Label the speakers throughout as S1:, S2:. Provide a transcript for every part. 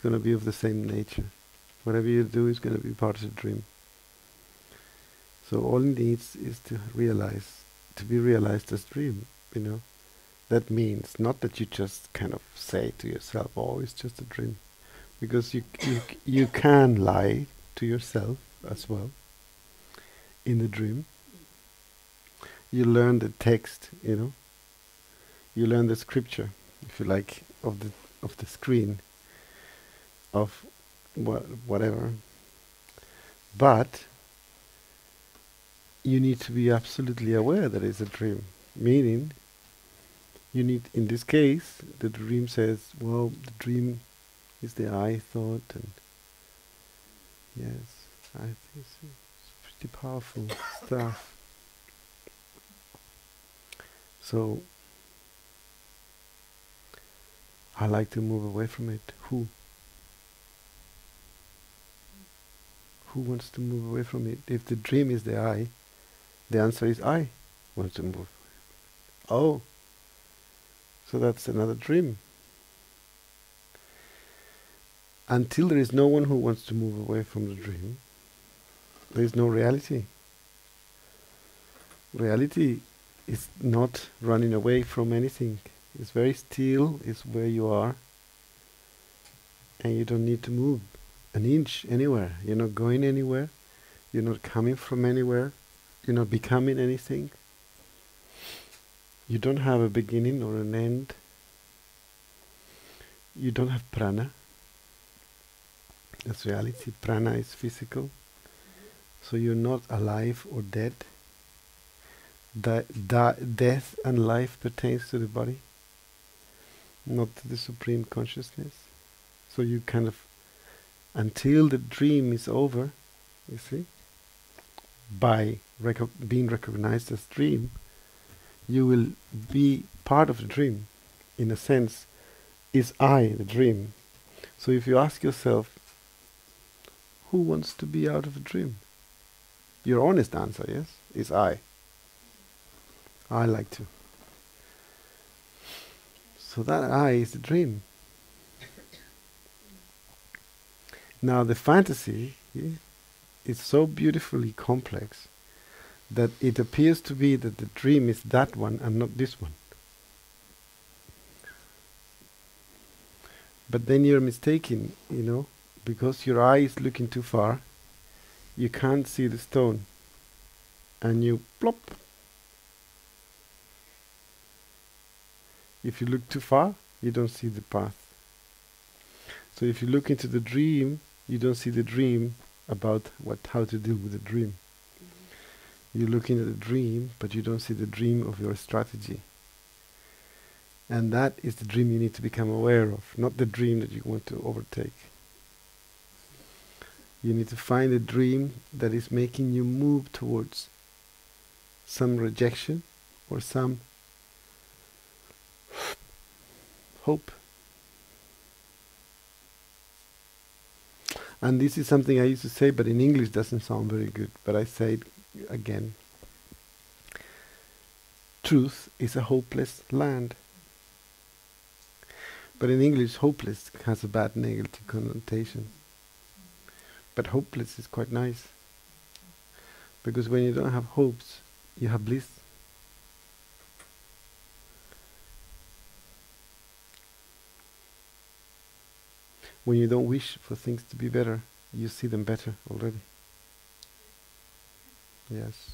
S1: it's going to be of the same nature. Whatever you do is going to be part of the dream. So all it needs is to realize, to be realized as dream, you know. That means not that you just kind of say to yourself, "Oh, it's just a dream," because you you you can lie to yourself as well in the dream. You learn the text, you know. You learn the scripture, if you like, of the of the screen of wha- whatever. But you need to be absolutely aware that it's a dream, meaning you need, in this case, the dream says, well, the dream is the I thought, and yes, I think it's, it's pretty powerful stuff. So, I like to move away from it. Who? Who wants to move away from it? If the dream is the I, the answer is I want to move. Oh, so that's another dream. Until there is no one who wants to move away from the dream, there is no reality. Reality is not running away from anything. It's very still, it's where you are, and you don't need to move an inch anywhere. You're not going anywhere, you're not coming from anywhere, you're not becoming anything. You don't have a beginning or an end. You don't have prana. That's reality. Prana is physical. So you're not alive or dead. Di- di- death and life pertains to the body, not to the supreme consciousness. So you kind of, until the dream is over, you see, by reco- being recognized as dream, you will be part of the dream. In a sense, is I the dream? So if you ask yourself, who wants to be out of a dream? Your honest answer, yes, is I. I like to. So that I is the dream. Now the fantasy is so beautifully complex that it appears to be that the dream is that one and not this one. But then you're mistaken, you know, because your eye is looking too far, you can't see the stone. And you plop. If you look too far, you don't see the path. So if you look into the dream, you don't see the dream about what how to deal with the dream. Mm-hmm. You're looking at the dream, but you don't see the dream of your strategy. And that is the dream you need to become aware of, not the dream that you want to overtake. You need to find a dream that is making you move towards some rejection or some hope. And this is something I used to say, but in English doesn't sound very good, but I say it again. Truth is a hopeless land. But in English, hopeless has a bad negative connotation. But hopeless is quite nice. Because when you don't have hopes, you have bliss. When you don't wish for things to be better, you see them better already. Yes.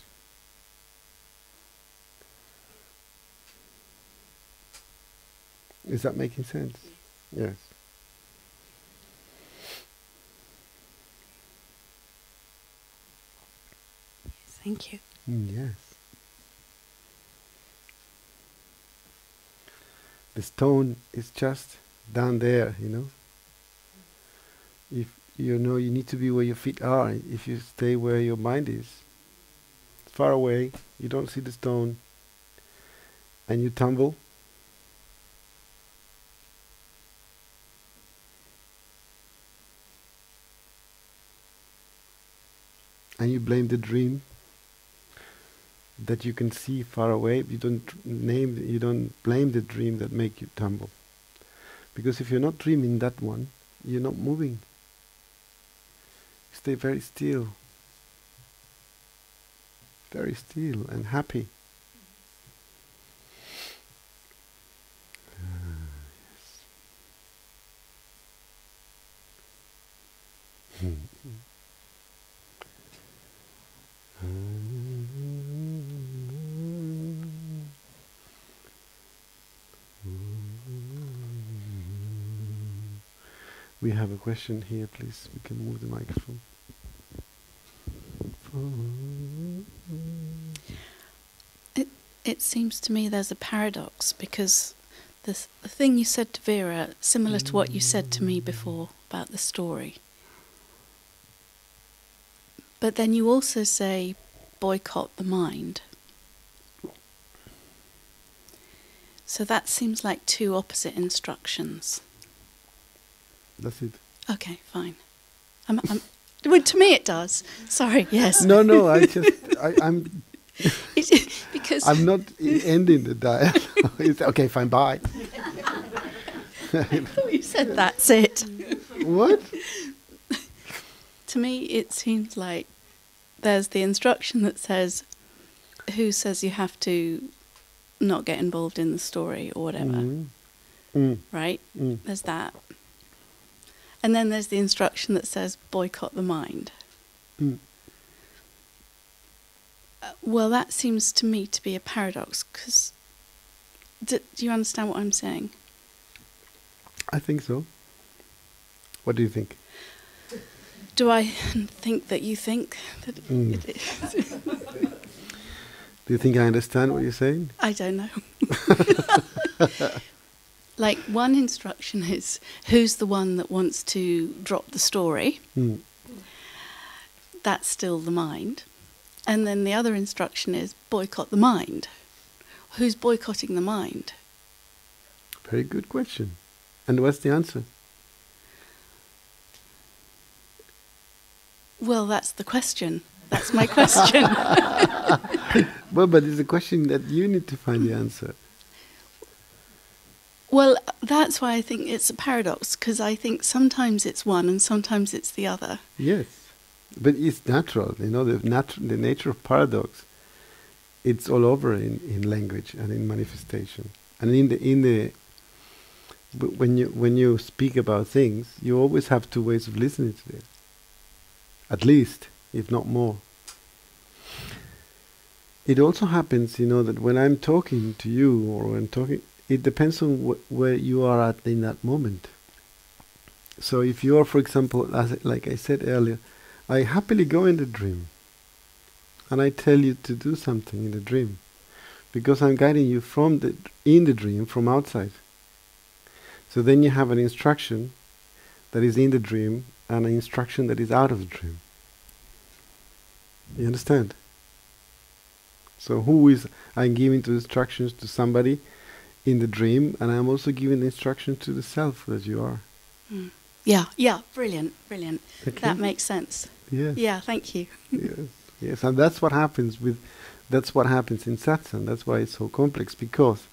S1: Is that making sense? Yes.
S2: Thank you.
S1: Mm, yes. The stone is just down there, you know. If you know you need to be where your feet are, if you stay where your mind is, far away, you don't see the stone, and you tumble. And you blame the dream that you can see far away. You don't name, you don't blame the dream that make you tumble, because if you're not dreaming that one, you're not moving. Stay very still. Very still and happy. Yes. We have a question here, please. We can move the microphone.
S2: It it seems to me there's a paradox because this, the thing you said to Vera, similar to what you said to me before about the story. But then you also say boycott the mind. So that seems like two opposite instructions.
S1: That's it.
S2: Okay, fine. I'm, I'm, well, to me it does. Sorry, yes.
S1: No, no. I just, I, I'm,
S2: It- because
S1: I'm not ending the dialogue. okay, fine. Bye.
S2: I thought you said that's it.
S1: What?
S2: To me, it seems like there's the instruction that says who says you have to not get involved in the story or whatever,
S1: Mm. Mm.
S2: right?
S1: Mm.
S2: There's that. And then there's the instruction that says boycott the mind.
S1: Mm.
S2: Uh, well, that seems to me to be a paradox because. Do, do you understand what I'm saying?
S1: I think so. What do you think?
S2: Do I think that you think that
S1: Mm.
S2: it is?
S1: Do you think I understand what you're saying?
S2: I don't know. like one instruction is who's the one that wants to drop the story?
S1: Mm.
S2: That's still the mind. And then the other instruction is boycott the mind. Who's boycotting the mind?
S1: Very good question. And what's the answer?
S2: Well, that's the question. That's my question.
S1: Well, but it's a question that you need to find the answer.
S2: Well, that's why I think it's a paradox because I think sometimes it's one and sometimes it's the other.
S1: Yes, but it's natural. You know, the nat- the nature of paradox. It's all over in, in language and in manifestation, and in the in the. When you when you speak about things, you always have two ways of listening to it. At least, if not more. It also happens, you know, that when I'm talking to you or when I'm talking, it depends on wh- where you are at in that moment. So if you are, for example, as like I said earlier, I happily go in the dream, and I tell you to do something in the dream, because I'm guiding you from the in the dream from outside. So then you have an instruction that is in the dream and an instruction that is out of the dream. You understand? So who is I'm giving the instructions to somebody in the dream, and I'm also giving instruction to the self that you are.
S2: Mm. Yeah, yeah, brilliant, brilliant.
S1: Okay?
S2: That makes sense.
S1: yes.
S2: Yeah, thank you.
S1: yes, yes, and that's what happens with, that's what happens in satsang. That's why it's so complex because,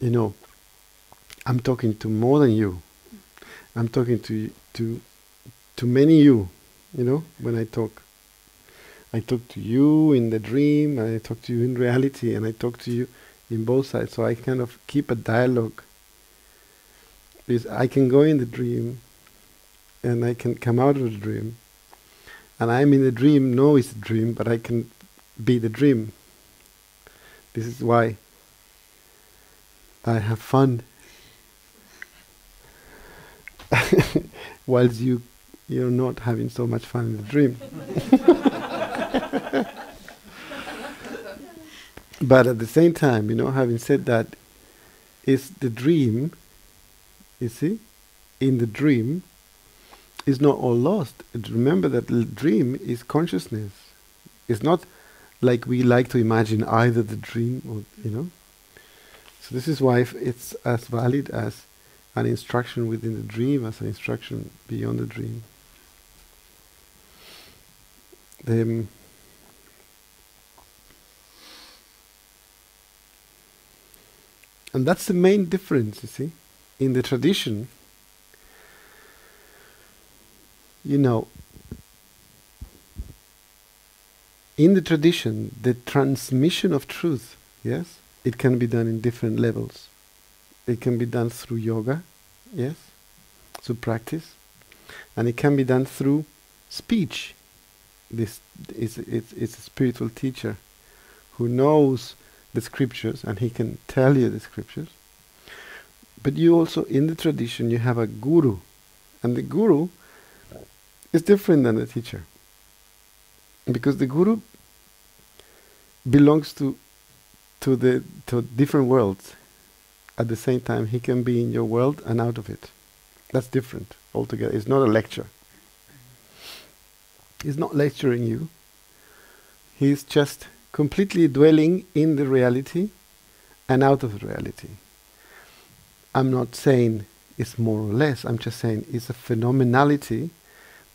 S1: you know, I'm talking to more than you. I'm talking to to to many you. You know, when I talk, I talk to you in the dream, and I talk to you in reality, and I talk to you in both sides. So I kind of keep a dialogue. Because I can go in the dream, and I can come out of the dream, and I'm in the dream, know it's a dream, but I can be the dream. This is why I have fun. Whilst you you're not having so much fun in the dream. but at the same time, you know, having said that, is the dream, you see, in the dream, is not all lost. Remember that the dream is consciousness. It's not like we like to imagine either the dream or, you know. So this is why it's as valid as an instruction within the dream as an instruction beyond the dream. Um, and that's the main difference, you see. In the tradition, you know, in the tradition, the transmission of truth, yes, it can be done in different levels. It can be done through yoga, yes, through practice, and it can be done through speech. This is it's, it's a spiritual teacher who knows the scriptures and he can tell you the scriptures. But you also, in the tradition, you have a guru, and the guru is different than the teacher. Because the guru belongs to to the to different worlds. At the same time he can be in your world and out of it. That's different altogether. It's not a lecture. He's not lecturing you. He's just completely dwelling in the reality and out of the reality i'm not saying it's more or less i'm just saying it's a phenomenality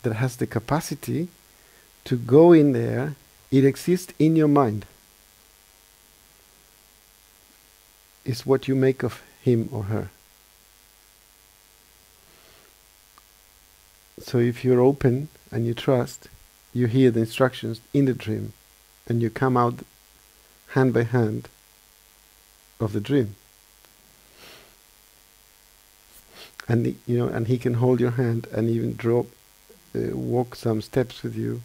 S1: that has the capacity to go in there, it exists in your mind. It's what you make of him or her. So if you're open and you trust, you hear the instructions in the dream and you come out hand by hand of the dream. And you know, and he can hold your hand and even drop, uh, walk some steps with you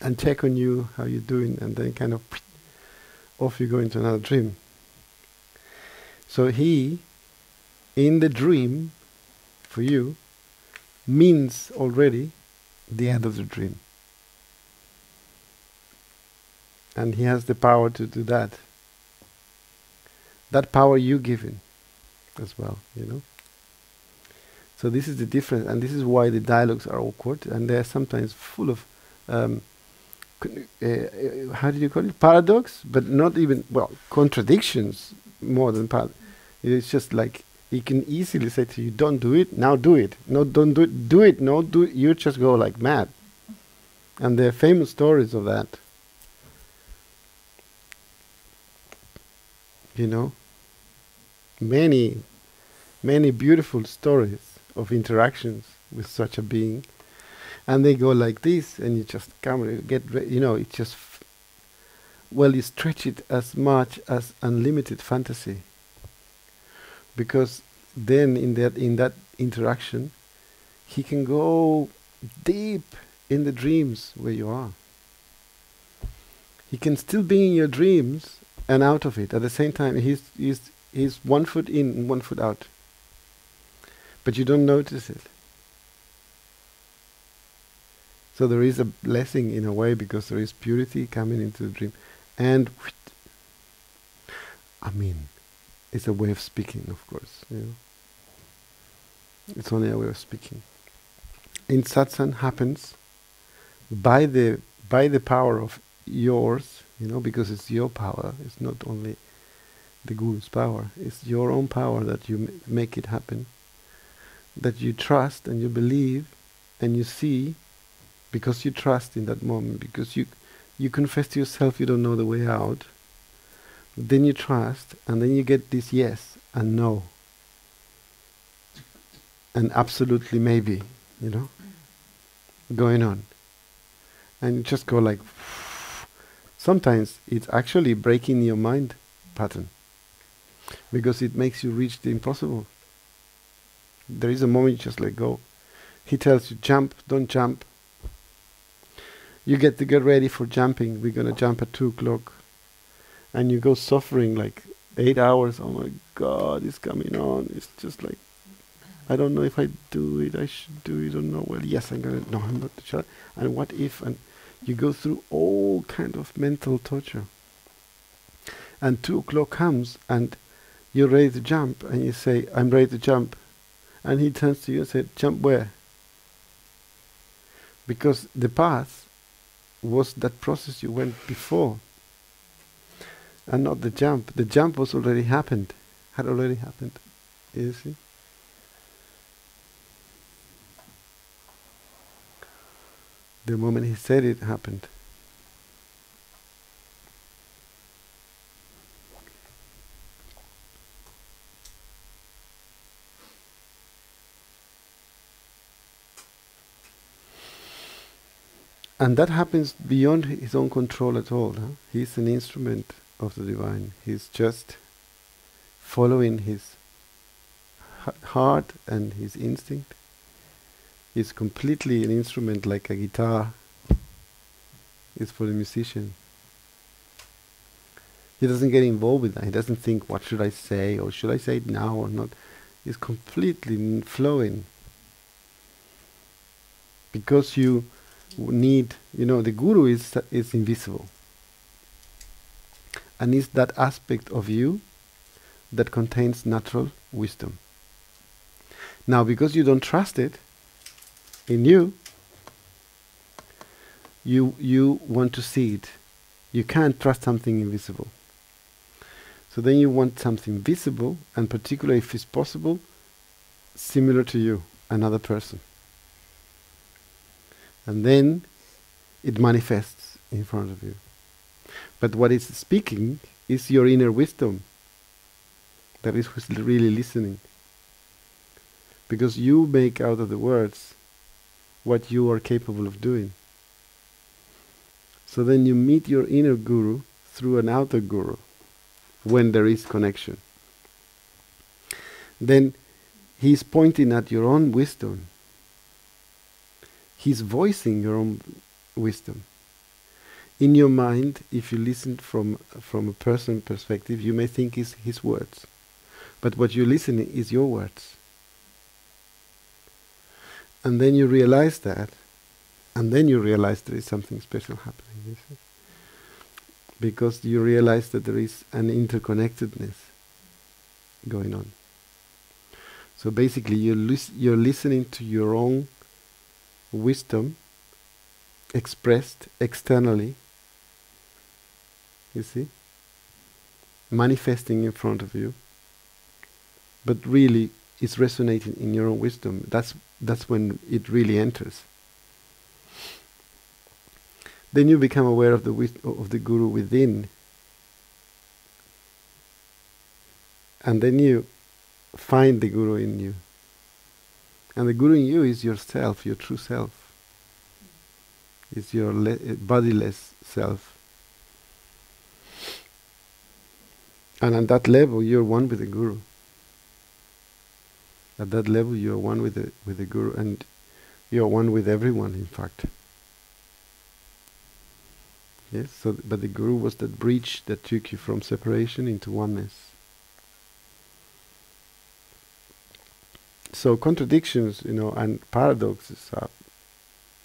S1: and check on you how you're doing and then kind of off you go into another dream so he in the dream for you means already the end of the dream and he has the power to do that. That power you give him as well you know. So this is the difference and this is why the dialogues are awkward and they're sometimes full of um, uh, uh, how do you call it? Paradox but not even well contradictions more than paradox it's just like he can easily say to you don't do it now do it. No don't do it do it no do it. You just go like mad. And there are famous stories of that you know many many beautiful stories of interactions with such a being. And they go like this, and you just come get you know it just well you stretch it as much as unlimited fantasy. Because then in that in that interaction he can go deep in the dreams where you are. He can still be in your dreams and out of it at the same time he's he's he's one foot in and one foot out but you don't notice it so there is a blessing in a way because there is purity coming into the dream. And I mean, it's a way of speaking, of course. You know? It's only a way of speaking. In satsang happens by the by the power of yours, you know, because it's your power. It's not only the guru's power. It's your own power that you m- make it happen. That you trust and you believe and you see because you trust in that moment, because you you confess to yourself you don't know the way out. Then you trust, and then you get this yes and no, and absolutely maybe, you know, going on, and you just go like. Sometimes it's actually breaking your mind pattern because it makes you reach the impossible. There is a moment you just let go. He tells you jump, don't jump you get to get ready for jumping. We're gonna jump at two o'clock, and you go suffering like eight hours. Oh my God, it's coming on. It's just like I don't know if I do it. I should do it or not. Know. Well, yes, I'm gonna. No, I'm not. And what if? And you go through all kind of mental torture. And two o'clock comes, and you're ready to jump, and you say, "I'm ready to jump," and he turns to you and says, "Jump where?" Because the path was that process you went before and not the jump. The jump was already happened, had already happened. You see? The moment he said it happened. And that happens beyond his own control at all. Huh? He's an instrument of the divine. He's just following his heart and his instinct. He's completely an instrument like a guitar is for the musician. He doesn't get involved with that. He doesn't think, what should I say, or should I say it now or not. He's completely flowing. Because you need, you know, the guru is, is invisible. And it's that aspect of you that contains natural wisdom. Now, because you don't trust it in you, you you want to see it. You can't trust something invisible. So then you want something visible, and particularly if it's possible, similar to you, another person. And then it manifests in front of you. But what is speaking is your inner wisdom. That is really listening. Because you make out of the words what you are capable of doing. So then you meet your inner guru through an outer guru when there is connection. Then he's pointing at your own wisdom. He's voicing your own wisdom. In your mind, if you listen from from a person perspective, you may think it's his words. But what you're listening is your words. And then you realize that, and then you realize there is something special happening. You see? Because you realize that there is an interconnectedness going on. So basically, you're, lis- you're listening to your own wisdom expressed externally, you see, manifesting in front of you, but really it's resonating in your own wisdom. That's that's when it really enters. Then you become aware of the of the guru within, and then you find the guru in you. And the guru in you is yourself, your true self. It's your le- bodiless self. And on that level, you're one with the guru. At that level, you are one with the with the guru, and you are one with everyone. In fact, yes. So, th- but the guru was that bridge that took you from separation into oneness. So contradictions, you know, and paradoxes are.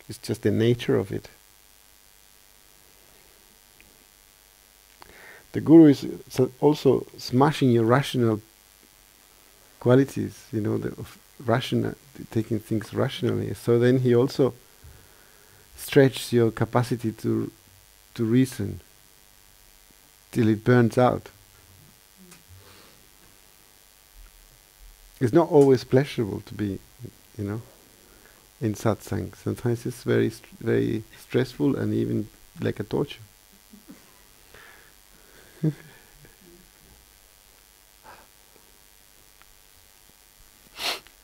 S1: It's just the nature of it. The guru is also smashing your rational qualities, you know, the of rational, taking things rationally. So then he also stretches your capacity to to reason till it burns out. It's not always pleasurable to be, you know, in satsang. Sometimes it's very, very stressful and even like a torture.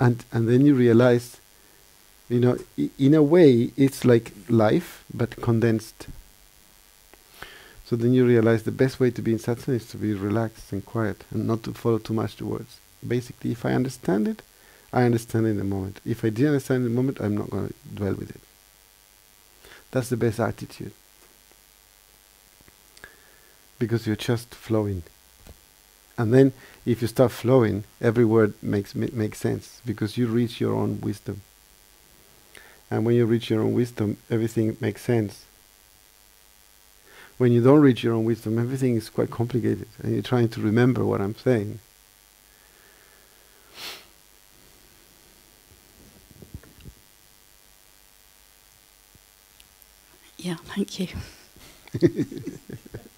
S1: and and then you realize you know in a way it's like life but condensed. So then you realize the best way to be in satsang is to be relaxed and quiet and not to follow too much the words. Basically if i understand it i understand it in the moment. If i didn't understand in the moment i'm not going to dwell with it. That's the best attitude. Because you're just flowing and then if you start flowing, every word makes makes sense because you reach your own wisdom. And when you reach your own wisdom, everything makes sense. When you don't reach your own wisdom, everything is quite complicated, and you're trying to remember what I'm saying.
S2: Yeah, thank you.